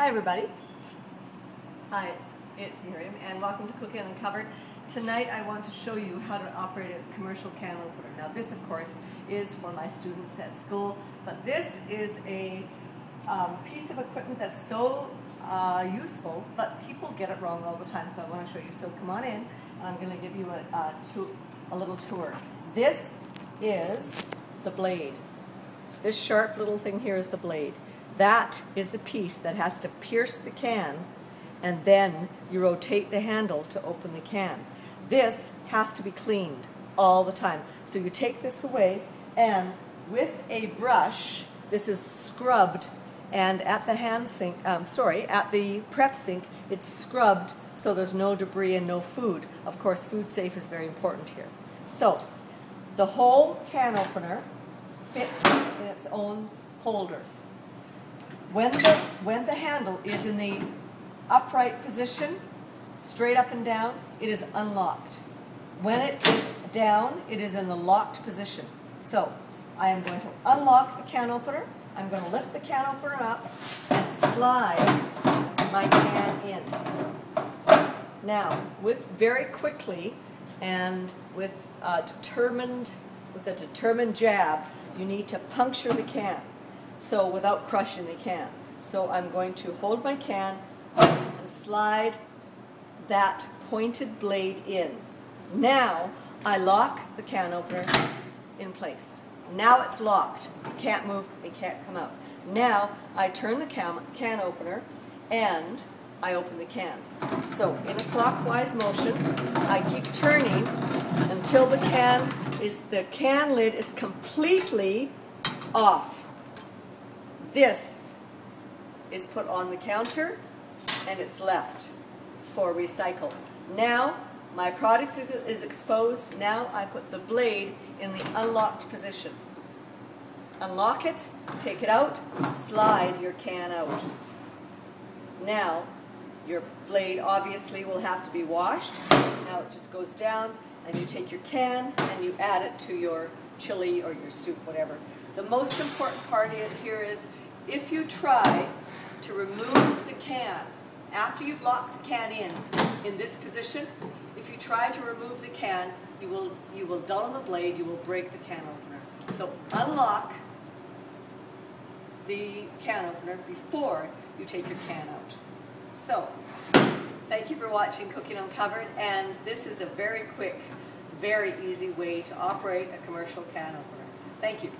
Hi everybody. Hi, it's, it's Miriam and welcome to Cooking Uncovered. Tonight I want to show you how to operate a commercial can opener. Now this of course is for my students at school, but this is a um, piece of equipment that's so uh, useful, but people get it wrong all the time, so I want to show you. So come on in, and I'm going to give you a, a, a little tour. This is the blade. This sharp little thing here is the blade. That is the piece that has to pierce the can and then you rotate the handle to open the can. This has to be cleaned all the time. So you take this away and with a brush, this is scrubbed and at the hand sink, um, sorry, at the prep sink, it's scrubbed so there's no debris and no food. Of course, food safe is very important here. So the whole can opener fits in its own holder. When the, when the handle is in the upright position, straight up and down, it is unlocked. When it is down, it is in the locked position. So I am going to unlock the can opener. I'm going to lift the can opener up and slide my can in. Now, with very quickly and with determined, with a determined jab, you need to puncture the can so without crushing the can. So I'm going to hold my can and slide that pointed blade in. Now I lock the can opener in place. Now it's locked. It can't move, it can't come out. Now I turn the can, can opener and I open the can. So in a clockwise motion, I keep turning until the can is the can lid is completely off. This is put on the counter and it's left for recycle. Now my product is exposed. Now I put the blade in the unlocked position. Unlock it, take it out, slide your can out. Now your blade obviously will have to be washed. Now it just goes down and you take your can and you add it to your chili or your soup, whatever. The most important part here is if you try to remove the can, after you've locked the can in, in this position, if you try to remove the can, you will, you will dull the blade, you will break the can opener. So unlock the can opener before you take your can out. So, thank you for watching Cooking Uncovered, and this is a very quick, very easy way to operate a commercial can opener. Thank you.